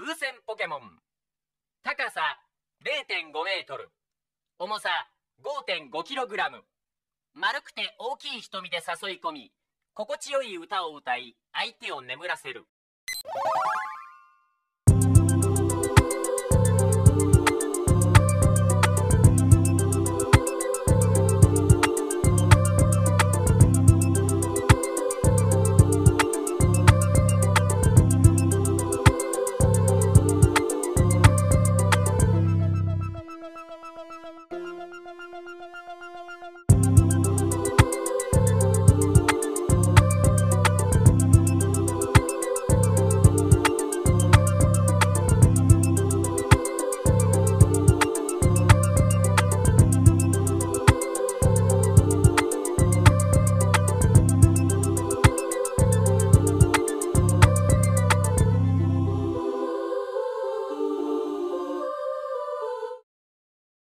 風船ポケモン。高さ0.5メートル。重さ5.5キログラム。丸くて大きい瞳で誘い込み、心地よい歌を歌い、相手を眠らせる。